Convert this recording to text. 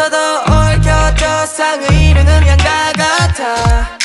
없어도 얽혀져 상의는 음향과 같아.